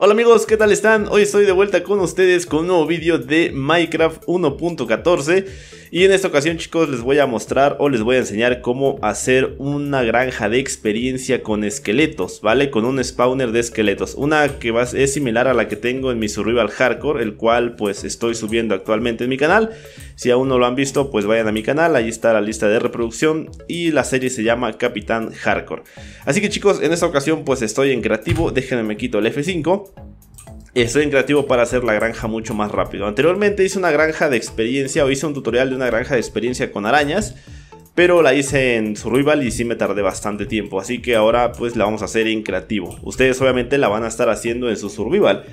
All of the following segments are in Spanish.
Hola amigos, ¿qué tal están? Hoy estoy de vuelta con ustedes con un nuevo vídeo de Minecraft 1.14 y en esta ocasión chicos les voy a mostrar o les voy a enseñar cómo hacer una granja de experiencia con esqueletos, ¿vale? Con un spawner de esqueletos, una que es similar a la que tengo en mi Survival Hardcore, el cual pues estoy subiendo actualmente en mi canal. Si aún no lo han visto pues vayan a mi canal, ahí está la lista de reproducción y la serie se llama Capitán Hardcore. Así que chicos, en esta ocasión pues estoy en creativo, déjenme me quito el F5 Estoy en creativo para hacer la granja mucho más rápido. Anteriormente hice una granja de experiencia o hice un tutorial de una granja de experiencia con arañas. Pero la hice en Survival y sí me tardé bastante tiempo. Así que ahora pues la vamos a hacer en creativo. Ustedes obviamente la van a estar haciendo en su Survival.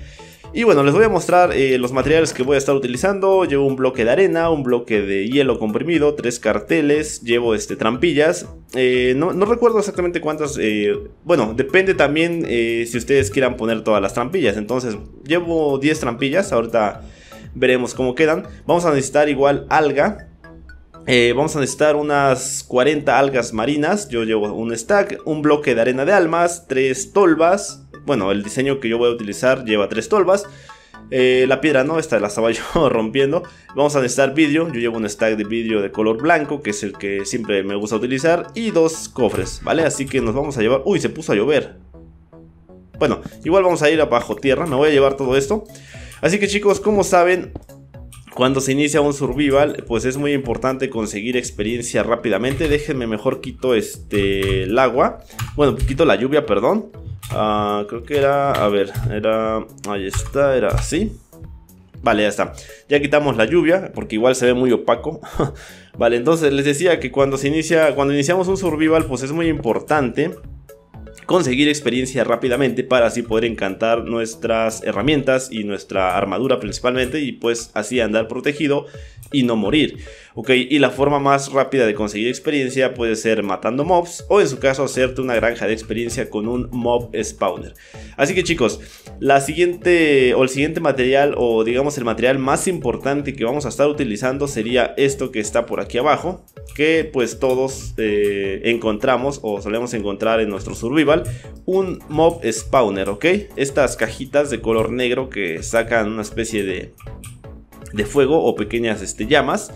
Y bueno, les voy a mostrar eh, los materiales que voy a estar utilizando. Llevo un bloque de arena, un bloque de hielo comprimido, tres carteles, llevo este, trampillas. Eh, no, recuerdo exactamente cuántas... Eh, bueno, depende también si ustedes quieran poner todas las trampillas. Entonces, llevo 10 trampillas, ahorita veremos cómo quedan. Vamos a necesitar igual alga. vamos a necesitar unas 40 algas marinas. Yo llevo un stack, un bloque de arena de almas, tres tolvas, bueno, el diseño que yo voy a utilizar lleva tres tolvas. Eh, la piedra no, esta la estaba yo rompiendo. Vamos a necesitar vidrio. Yo llevo un stack de vidrio de color blanco, que es el que siempre me gusta utilizar. Y dos cofres, ¿vale? Así que nos vamos a llevar... Uy, se puso a llover. Bueno, igual vamos a ir abajo tierra. Me voy a llevar todo esto. Así que chicos, como saben, cuando se inicia un survival, pues es muy importante conseguir experiencia rápidamente. Déjenme mejor quito este, el agua. Bueno, quito la lluvia, perdón. Ah, creo que era, a ver, era, ahí está, era así. Vale, ya está. Ya quitamos la lluvia, porque igual se ve muy opaco. vale, entonces les decía que cuando se inicia, cuando iniciamos un survival, pues es muy importante conseguir experiencia rápidamente para así poder encantar nuestras herramientas y nuestra armadura principalmente y pues así andar protegido y no morir. Ok, y la forma más rápida de conseguir experiencia puede ser matando mobs o en su caso hacerte una granja de experiencia con un mob spawner. Así que chicos, la siguiente o el siguiente material o digamos el material más importante que vamos a estar utilizando sería esto que está por aquí abajo, que pues todos eh, encontramos o solemos encontrar en nuestro survival, un mob spawner, ok. Estas cajitas de color negro que sacan una especie de de fuego o pequeñas este, llamas.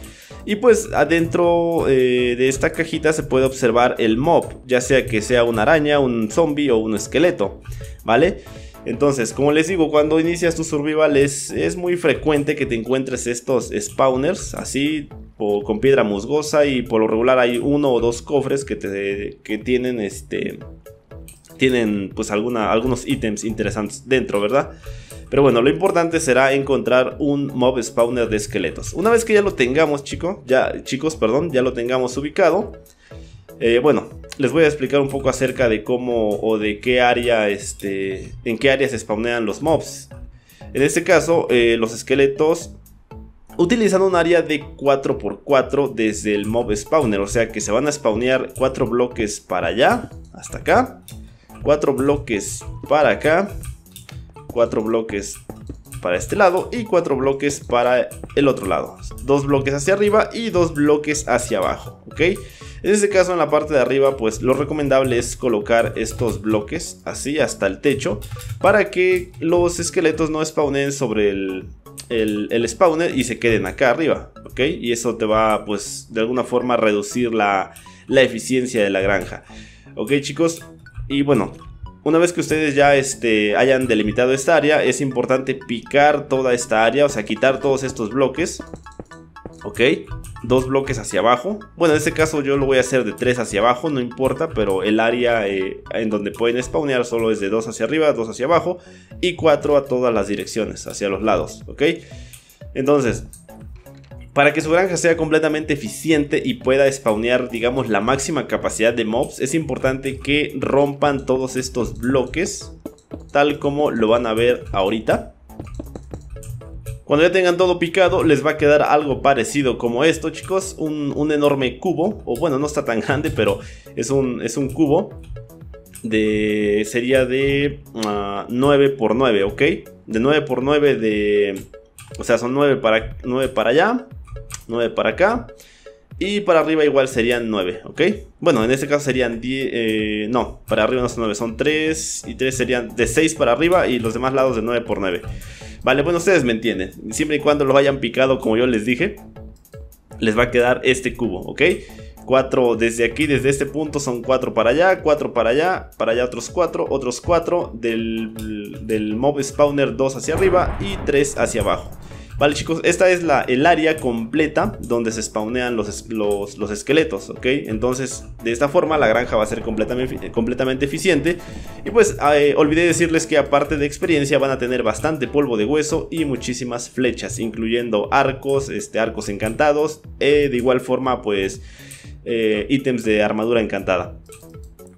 Y pues adentro eh, de esta cajita se puede observar el mob, ya sea que sea una araña, un zombie o un esqueleto, ¿vale? Entonces, como les digo, cuando inicias tu survival es, es muy frecuente que te encuentres estos spawners así o con piedra musgosa y por lo regular hay uno o dos cofres que, te, que tienen este tienen pues algunos ítems interesantes dentro, ¿verdad? Pero bueno, lo importante será encontrar un mob spawner de esqueletos. Una vez que ya lo tengamos, chico, ya, chicos, perdón, ya lo tengamos ubicado. Eh, bueno, les voy a explicar un poco acerca de cómo o de qué área, este, en qué área se spawnean los mobs. En este caso, eh, los esqueletos utilizan un área de 4x4 desde el mob spawner, o sea que se van a spawnear 4 bloques para allá, hasta acá, 4 bloques para acá, cuatro bloques para este lado y cuatro bloques para el otro lado. Dos bloques hacia arriba y dos bloques hacia abajo, ¿ok? En este caso en la parte de arriba pues lo recomendable es colocar estos bloques así hasta el techo para que los esqueletos no spawnen sobre el, el, spawner y se queden acá arriba, ¿ok? Y eso te va pues de alguna forma a reducir la, la eficiencia de la granja. Ok chicos, y bueno, una vez que ustedes ya este, hayan delimitado esta área, es importante picar toda esta área, o sea, quitar todos estos bloques. Ok, dos bloques hacia abajo. Bueno, en este caso yo lo voy a hacer de tres hacia abajo, no importa, pero el área eh, en donde pueden spawnear solo es de dos hacia arriba, dos hacia abajo y cuatro a todas las direcciones, hacia los lados. Ok, entonces para que su granja sea completamente eficiente y pueda spawnear, digamos, la máxima capacidad de mobs, es importante que rompan todos estos bloques, tal como lo van a ver ahorita. Cuando ya tengan todo picado, les va a quedar algo parecido como esto, chicos. Un, enorme cubo, o bueno, no está tan grande, pero es un, es un cubo. De, sería de 9 x 9, ¿ok? De 9 x 9 de... O sea, son 9 para, 9 para allá, 9 para acá Y para arriba igual serían 9, ¿ok? Bueno, en este caso serían 10, eh, no, para arriba no son 9, son 3 y 3 serían de 6 para arriba y los demás lados de 9 por 9. Vale, bueno, ustedes me entienden. Siempre y cuando lo hayan picado como yo les dije, les va a quedar este cubo, ¿ok? 4 desde aquí, desde este punto son 4 para allá, 4 para allá, para allá otros 4, otros 4 del, del mob spawner 2 hacia arriba y 3 hacia abajo. Vale chicos, esta es la, el área completa donde se spawnean los, los, esqueletos, ¿ok? Entonces, de esta forma la granja va a ser completamente, completamente eficiente. Y pues, eh, olvidé decirles que aparte de experiencia van a tener bastante polvo de hueso y muchísimas flechas, incluyendo arcos, este, arcos encantados, eh, de igual forma pues eh, ítems de armadura encantada.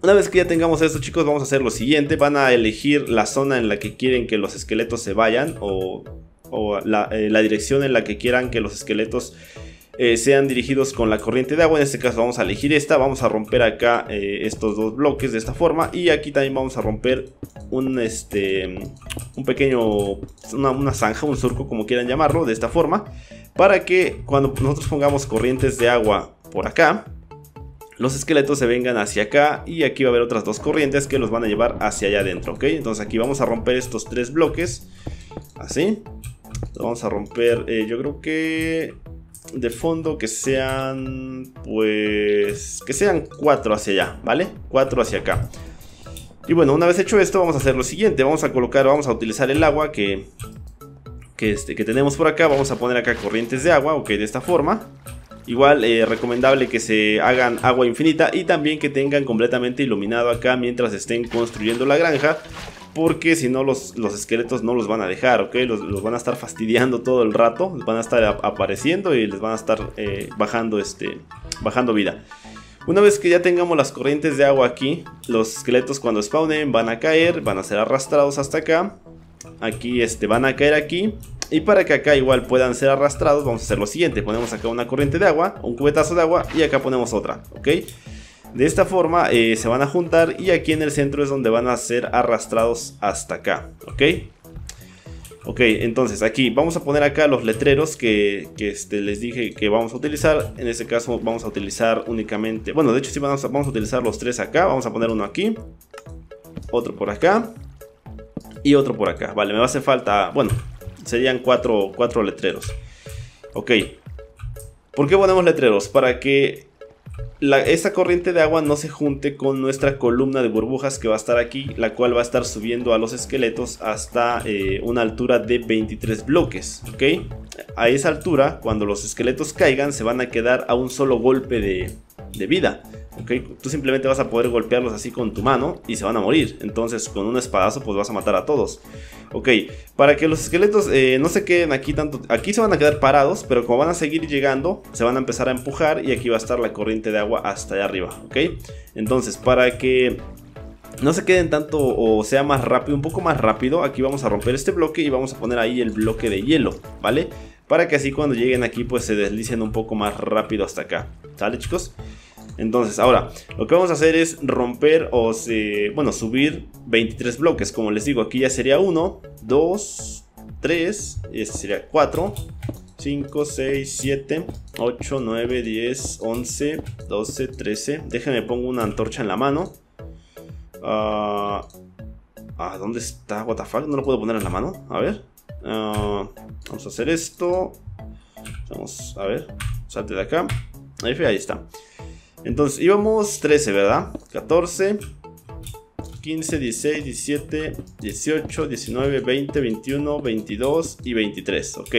Una vez que ya tengamos esto chicos vamos a hacer lo siguiente, van a elegir la zona en la que quieren que los esqueletos se vayan o o eh, la, dirección en la que quieran que los esqueletos eh, sean dirigidos con la corriente de agua. En este caso vamos a elegir esta, vamos a romper acá eh, estos dos bloques de esta forma. Y aquí también vamos a romper un, este, un pequeño, una, una zanja, un surco como quieran llamarlo, de esta forma, para que cuando nosotros pongamos corrientes de agua por acá, los esqueletos se vengan hacia acá. Y aquí va a haber otras dos corrientes que los van a llevar hacia allá adentro, ¿ok? Entonces aquí vamos a romper estos tres bloques, así, vamos a romper, eh, yo creo que de fondo que sean, pues, que sean cuatro hacia allá, ¿vale? Cuatro hacia acá. Y bueno, una vez hecho esto, vamos a hacer lo siguiente. Vamos a colocar, vamos a utilizar el agua que, que, este, tenemos por acá. Vamos a poner acá corrientes de agua, ok, de esta forma. Igual, eh, recomendable que se hagan agua infinita y también que tengan completamente iluminado acá mientras estén construyendo la granja porque si no los, los, esqueletos no los van a dejar, ¿ok? Los, van a estar fastidiando todo el rato, van a estar apareciendo y les van a estar eh, bajando, este, bajando vida. Una vez que ya tengamos las corrientes de agua aquí, los esqueletos cuando spawnen van a caer, van a ser arrastrados hasta acá. Aquí este, van a caer aquí. Y para que acá igual puedan ser arrastrados, vamos a hacer lo siguiente. Ponemos acá una corriente de agua, un cubetazo de agua y acá ponemos otra, ¿ok? De esta forma eh, se van a juntar y aquí en el centro es donde van a ser arrastrados hasta acá, ¿ok? Ok, entonces aquí vamos a poner acá los letreros que, este, les dije que vamos a utilizar. En este caso vamos a utilizar únicamente, bueno de hecho sí vamos a, vamos a utilizar los tres acá. Vamos a poner uno aquí, otro por acá y otro por acá. Vale, me va a hacer falta, bueno, serían cuatro, cuatro letreros. Ok, ¿por qué ponemos letreros? Para que esta corriente de agua no se junte con nuestra columna de burbujas que va a estar aquí, la cual va a estar subiendo a los esqueletos hasta eh, una altura de 23 bloques, ¿ok? A esa altura, cuando los esqueletos caigan, se van a quedar a un solo golpe de, de vida. Tú simplemente vas a poder golpearlos así con tu mano y se van a morir. Entonces con un espadazo pues vas a matar a todos. Ok, para que los esqueletos eh, no se queden aquí tanto... Aquí se van a quedar parados, pero como van a seguir llegando, se van a empezar a empujar y aquí va a estar la corriente de agua hasta allá arriba. Ok, entonces para que no se queden tanto o sea más rápido, un poco más rápido, aquí vamos a romper este bloque y vamos a poner ahí el bloque de hielo, ¿vale? Para que así cuando lleguen aquí pues se deslicen un poco más rápido hasta acá, ¿sale chicos? Entonces, ahora, lo que vamos a hacer es romper o, bueno, subir 23 bloques. Como les digo, aquí ya sería 1, 2, 3, y este sería 4, 5, 6, 7, 8, 9, 10, 11, 12, 13. Déjenme pongo una antorcha en la mano. Ah, ah, ¿Dónde está? What the fuck? No lo puedo poner en la mano. A ver. Uh, vamos a hacer esto. Vamos a ver. Salte de acá. Ahí está. Entonces íbamos 13, ¿verdad? 14, 15, 16, 17, 18, 19, 20, 21, 22 y 23. Ok,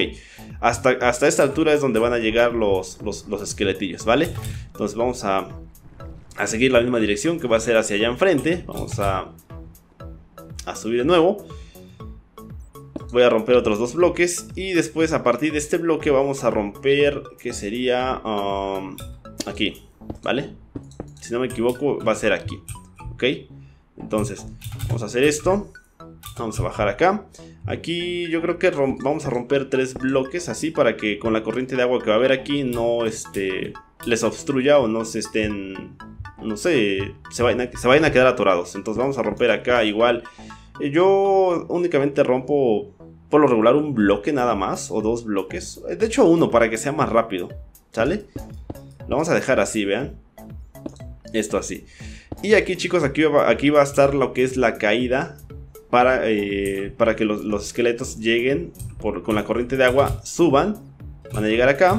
hasta, hasta esta altura es donde van a llegar los, los, esqueletillos, ¿vale? Entonces vamos a, a, seguir la misma dirección que va a ser hacia allá enfrente. Vamos a, a subir de nuevo. Voy a romper otros dos bloques y después a partir de este bloque vamos a romper, que sería um, aquí. ¿Vale? Si no me equivoco va a ser aquí, ¿ok? Entonces, vamos a hacer esto. Vamos a bajar acá. Aquí yo creo que vamos a romper tres bloques así para que con la corriente de agua que va a haber aquí no este, les obstruya o no se estén, no sé, se vayan, a, se vayan a quedar atorados. Entonces vamos a romper acá igual. Yo únicamente rompo por lo regular un bloque nada más o dos bloques. De hecho uno para que sea más rápido, ¿sale? Lo vamos a dejar así, vean. Esto así. Y aquí chicos, aquí va, aquí va a estar lo que es la caída para, eh, para que los, esqueletos lleguen por, con la corriente de agua, suban, van a llegar acá.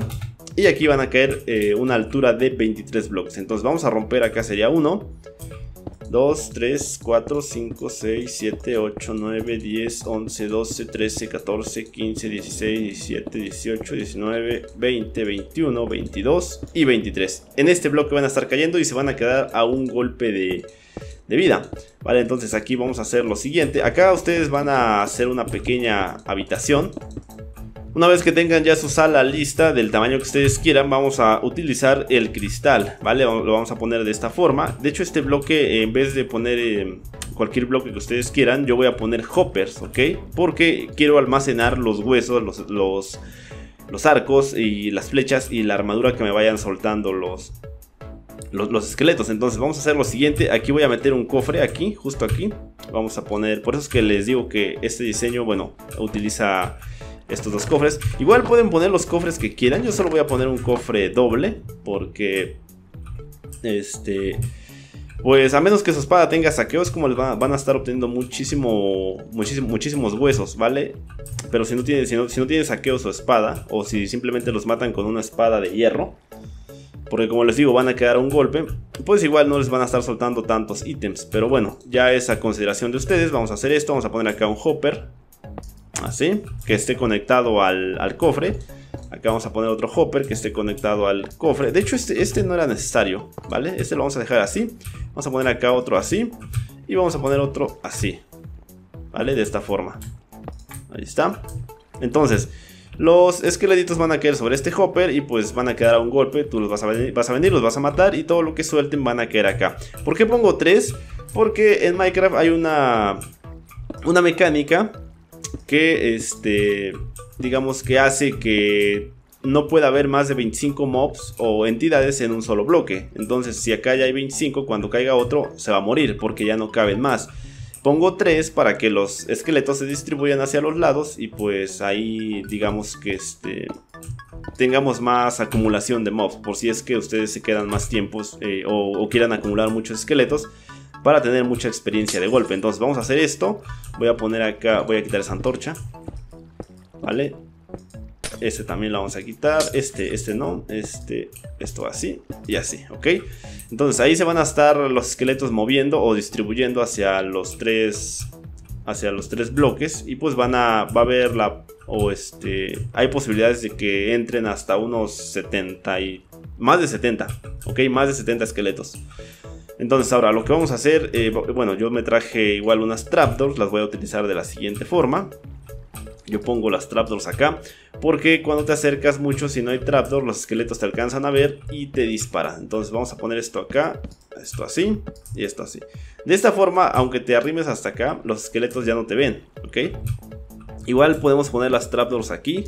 Y aquí van a caer eh, una altura de 23 bloques. Entonces vamos a romper acá sería 1. 2, 3, 4, 5, 6, 7, 8, 9, 10, 11, 12, 13, 14, 15, 16, 17, 18, 19, 20, 21, 22 y 23. En este bloque van a estar cayendo y se van a quedar a un golpe de, de vida. Vale, entonces aquí vamos a hacer lo siguiente. Acá ustedes van a hacer una pequeña habitación una vez que tengan ya su sala lista del tamaño que ustedes quieran, vamos a utilizar el cristal, ¿vale? Lo vamos a poner de esta forma. De hecho, este bloque, en vez de poner eh, cualquier bloque que ustedes quieran, yo voy a poner hoppers, ¿ok? Porque quiero almacenar los huesos, los, los, arcos y las flechas y la armadura que me vayan soltando los, los, los, esqueletos. Entonces vamos a hacer lo siguiente. Aquí voy a meter un cofre, aquí, justo aquí. Vamos a poner, por eso es que les digo que este diseño, bueno, utiliza estos dos cofres. Igual pueden poner los cofres que quieran. Yo solo voy a poner un cofre doble. Porque... Este... Pues a menos que su espada tenga saqueos, como les van, a estar obteniendo muchísimo, muchísimo, muchísimos huesos, ¿vale? Pero si no, tiene, si, no, tiene saqueos su espada, o si simplemente los matan con una espada de hierro, porque como les digo van a quedar un golpe, pues igual no les van a estar soltando tantos ítems. Pero bueno, ya es a consideración de ustedes, vamos a hacer esto, vamos a poner acá un hopper, así, que esté conectado al, cofre. Acá vamos a poner otro hopper que esté conectado al cofre. De hecho, este, este no era necesario, ¿vale? Este lo vamos a dejar así. Vamos a poner acá otro así. Y vamos a poner otro así. ¿Vale? De esta forma. Ahí está. Entonces, los esqueletitos van a caer sobre este hopper y pues van a quedar a un golpe. Tú los vas a, venir, vas a venir, los vas a matar y todo lo que suelten van a caer acá. ¿Por qué pongo tres? Porque en Minecraft hay una, una mecánica que este digamos que hace que no pueda haber más de 25 mobs o entidades en un solo bloque. Entonces, si acá ya hay 25, cuando caiga otro se va a morir porque ya no caben más. Pongo 3 para que los esqueletos se distribuyan hacia los lados y pues ahí digamos que este tengamos más acumulación de mobs por si es que ustedes se quedan más tiempos eh, o, o quieran acumular muchos esqueletos para tener mucha experiencia de golpe. Entonces vamos a hacer esto. Voy a poner acá, voy a quitar esa antorcha. ¿Vale? Este también lo vamos a quitar. Este, este no. Este, esto así y así, ¿ok? Entonces ahí se van a estar los esqueletos moviendo o distribuyendo hacia los tres hacia los tres bloques y pues van a va a haber la o este hay posibilidades de que entren hasta unos 70 y más de 70, ok, más de 70 esqueletos. Entonces ahora lo que vamos a hacer, eh, bueno yo me traje igual unas trapdoors, las voy a utilizar de la siguiente forma. Yo pongo las trapdoors acá, porque cuando te acercas mucho, si no hay trapdoors, los esqueletos te alcanzan a ver y te disparan. Entonces vamos a poner esto acá, esto así y esto así. De esta forma, aunque te arrimes hasta acá, los esqueletos ya no te ven, ¿ok? Igual podemos poner las trapdoors aquí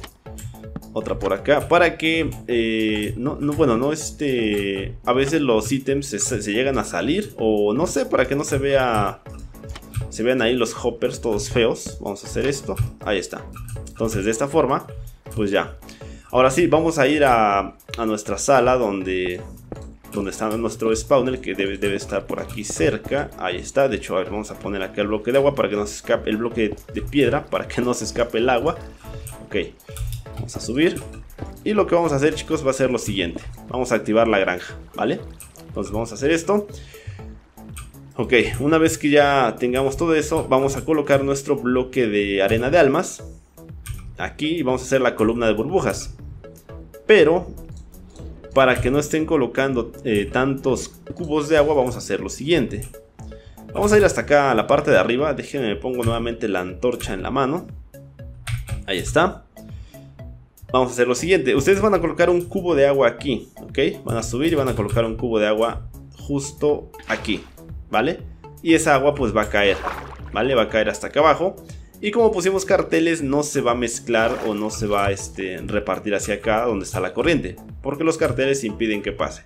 otra por acá, para que, eh, no, no, bueno, no este, a veces los ítems se, llegan a salir, o no sé, para que no se vea, se vean ahí los hoppers todos feos, vamos a hacer esto, ahí está, entonces de esta forma, pues ya, ahora sí, vamos a ir a, a nuestra sala donde, donde está nuestro spawner que debe, debe, estar por aquí cerca. Ahí está. De hecho, a ver, vamos a poner acá el bloque de agua para que no se escape el bloque de piedra, para que no se escape el agua. Ok. Vamos a subir. Y lo que vamos a hacer, chicos, va a ser lo siguiente. Vamos a activar la granja, ¿vale? Entonces vamos a hacer esto. Ok, una vez que ya tengamos todo eso, vamos a colocar nuestro bloque de arena de almas. Aquí vamos a hacer la columna de burbujas. Pero, para que no estén colocando eh, tantos cubos de agua, vamos a hacer lo siguiente. Vamos a ir hasta acá a la parte de arriba. Déjenme, me pongo nuevamente la antorcha en la mano. Ahí está vamos a hacer lo siguiente. Ustedes van a colocar un cubo de agua aquí, ¿ok? Van a subir y van a colocar un cubo de agua justo aquí, ¿vale? Y esa agua pues va a caer, ¿vale? Va a caer hasta acá abajo. Y como pusimos carteles, no se va a mezclar o no se va a este, repartir hacia acá donde está la corriente. Porque los carteles impiden que pase.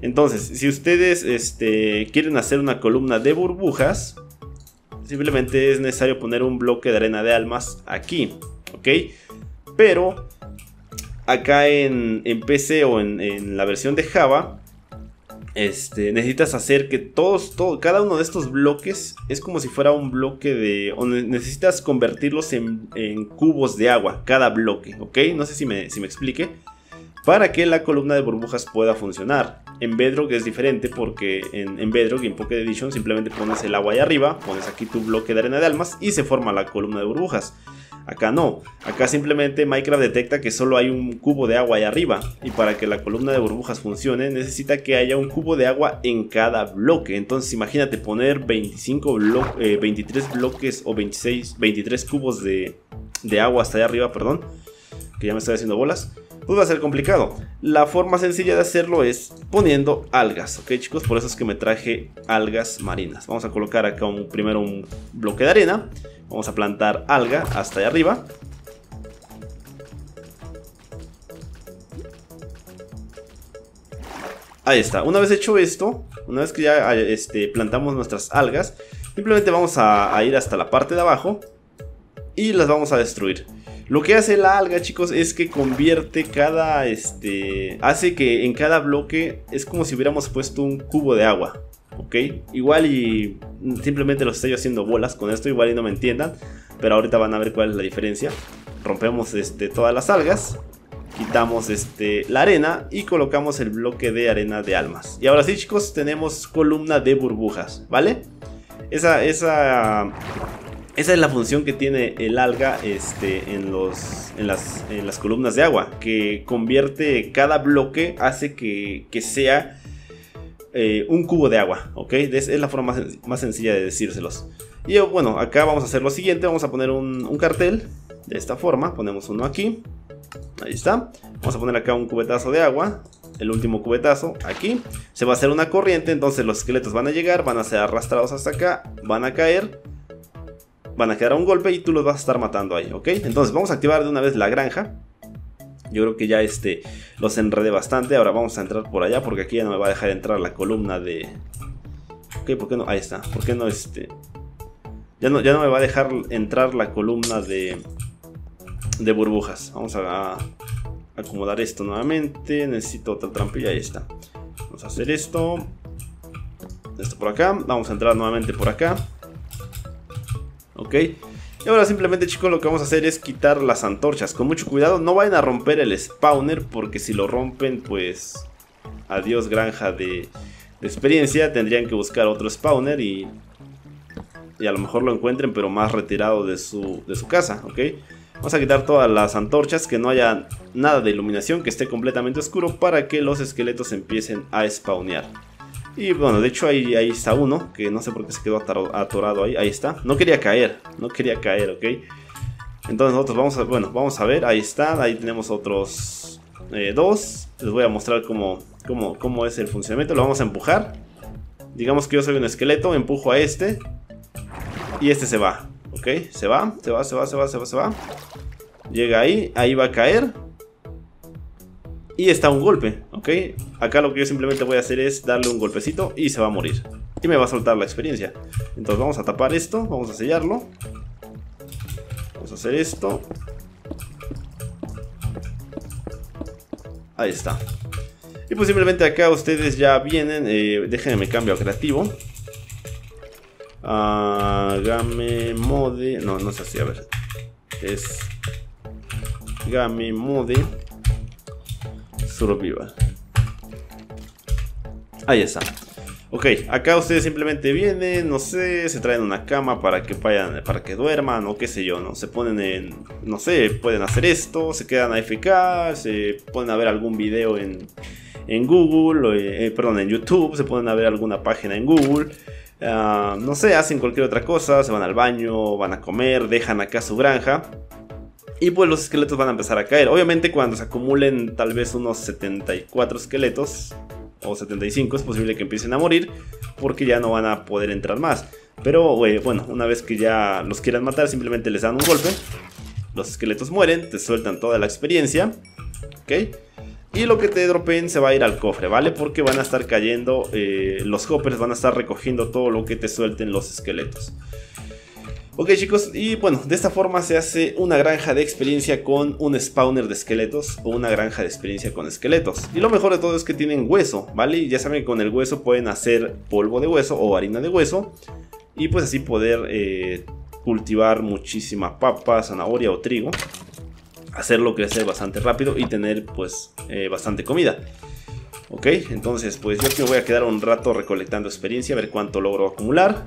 Entonces, si ustedes este, quieren hacer una columna de burbujas, simplemente es necesario poner un bloque de arena de almas aquí, ¿ok? Pero acá en, PC o en, la versión de Java, este, necesitas hacer que todos, todo, cada uno de estos bloques es como si fuera un bloque de... O necesitas convertirlos en, cubos de agua, cada bloque, ¿ok? No sé si me, si me explique. Para que la columna de burbujas pueda funcionar. En Bedrock es diferente porque en, en, Bedrock y en Pocket Edition simplemente pones el agua ahí arriba, pones aquí tu bloque de arena de almas y se forma la columna de burbujas. Acá no, acá simplemente Minecraft detecta que solo hay un cubo de agua ahí arriba y para que la columna de burbujas funcione necesita que haya un cubo de agua en cada bloque. Entonces imagínate poner 25 23 eh, bloques o 26, 23 cubos de, de agua hasta allá arriba, perdón, que ya me estoy haciendo bolas pues va a ser complicado. La forma sencilla de hacerlo es poniendo algas, ok chicos, por eso es que me traje algas marinas. Vamos a colocar acá un, primero un bloque de arena, vamos a plantar alga hasta allá arriba. Ahí está, una vez hecho esto, una vez que ya este, plantamos nuestras algas, simplemente vamos a ir hasta la parte de abajo y las vamos a destruir. Lo que hace la alga, chicos, es que convierte cada, este, hace que en cada bloque es como si hubiéramos puesto un cubo de agua, ¿ok? Igual y simplemente lo estoy haciendo bolas con esto, igual y no me entiendan, pero ahorita van a ver cuál es la diferencia. Rompemos este, todas las algas, quitamos este, la arena y colocamos el bloque de arena de almas. Y ahora sí, chicos, tenemos columna de burbujas, ¿vale? Esa, esa esa es la función que tiene el alga este, en, los, en, las, en las columnas de agua, que convierte cada bloque, hace que, sea eh, un cubo de agua. Es, la forma más, sencilla de decírselos. Y bueno, acá vamos a hacer lo siguiente, vamos a poner un, un cartel de esta forma, ponemos uno aquí, ahí está. Vamos a poner acá un cubetazo de agua, el último cubetazo aquí. Se va a hacer una corriente, entonces los esqueletos van a llegar, van a ser arrastrados hasta acá, van a caer van a quedar un golpe y tú los vas a estar matando ahí, ¿ok? Entonces vamos a activar de una vez la granja. Yo creo que ya este los enredé bastante. Ahora vamos a entrar por allá porque aquí ya no me va a dejar entrar la columna de... Ok, ¿por qué no? Ahí está. ¿Por qué no este...? Ya no, ya no me va a dejar entrar la columna de... De burbujas. Vamos a, a acomodar esto nuevamente. Necesito otra trampilla. Ahí está. Vamos a hacer esto. Esto por acá. Vamos a entrar nuevamente por acá. ¿Ok? Y ahora simplemente chicos lo que vamos a hacer es quitar las antorchas. Con mucho cuidado, no vayan a romper el spawner porque si lo rompen pues adiós granja de, experiencia. Tendrían que buscar otro spawner y, y a lo mejor lo encuentren pero más retirado de su, de su casa, ¿ok? Vamos a quitar todas las antorchas, que no haya nada de iluminación, que esté completamente oscuro para que los esqueletos empiecen a spawnear. Y bueno, de hecho ahí, ahí está uno, que no sé por qué se quedó atorado ahí. Ahí está. No quería caer, no quería caer, ¿ok? Entonces nosotros vamos a, bueno, vamos a ver, ahí está. Ahí tenemos otros eh, dos. Les voy a mostrar cómo, cómo, cómo es el funcionamiento. Lo vamos a empujar. Digamos que yo soy un esqueleto, empujo a este. Y este se va, ¿ok? Se va, se va, se va, se va, se va, se va. Llega ahí, ahí va a caer y está un golpe, ¿ok? Acá lo que yo simplemente voy a hacer es darle un golpecito y se va a morir. Y me va a soltar la experiencia. Entonces vamos a tapar esto, vamos a sellarlo. Vamos a hacer esto. Ahí está. Y pues simplemente acá ustedes ya vienen, eh, déjenme cambio a creativo. Ah, game mode, no, no sé si, a ver. Es game mode Survival. Ahí está. Ok, acá ustedes simplemente vienen, no sé, se traen una cama para que vayan, para que duerman o qué sé yo, ¿no? Se ponen en, no sé, pueden hacer esto, se quedan AFK, se ponen a ver algún video en, en Google, eh, perdón, en YouTube, se ponen a ver alguna página en Google. Ah, no sé, hacen cualquier otra cosa, se van al baño, van a comer, dejan acá su granja. Y pues los esqueletos van a empezar a caer. Obviamente cuando se acumulen tal vez unos 74 esqueletos o 75 es posible que empiecen a morir porque ya no van a poder entrar más. Pero bueno, una vez que ya los quieran matar simplemente les dan un golpe. Los esqueletos mueren, te sueltan toda la experiencia. ¿Ok? Y lo que te dropeen se va a ir al cofre, ¿vale? Porque van a estar cayendo, eh, los hoppers van a estar recogiendo todo lo que te suelten los esqueletos. Ok chicos, y bueno, de esta forma se hace una granja de experiencia con un spawner de esqueletos o una granja de experiencia con esqueletos. Y lo mejor de todo es que tienen hueso, ¿vale? Y ya saben que con el hueso pueden hacer polvo de hueso o harina de hueso y pues así poder eh, cultivar muchísima papa, zanahoria o trigo. Hacerlo crecer bastante rápido y tener pues eh, bastante comida. Ok, entonces pues yo aquí me voy a quedar un rato recolectando experiencia, a ver cuánto logro acumular.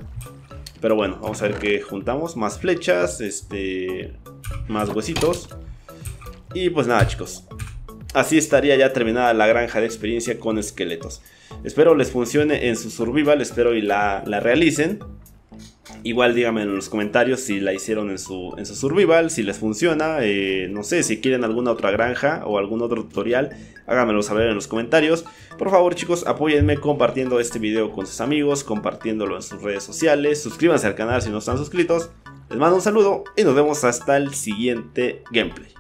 Pero bueno, vamos a ver que juntamos más flechas, este, más huesitos. Y pues nada chicos, así estaría ya terminada la granja de experiencia con esqueletos. Espero les funcione en su survival, espero y la, la realicen. Igual díganme en los comentarios si la hicieron en su, en su survival, si les funciona, eh, no sé, si quieren alguna otra granja o algún otro tutorial, háganmelo saber en los comentarios. Por favor chicos, apóyenme compartiendo este video con sus amigos, compartiéndolo en sus redes sociales, suscríbanse al canal si no están suscritos. Les mando un saludo y nos vemos hasta el siguiente gameplay.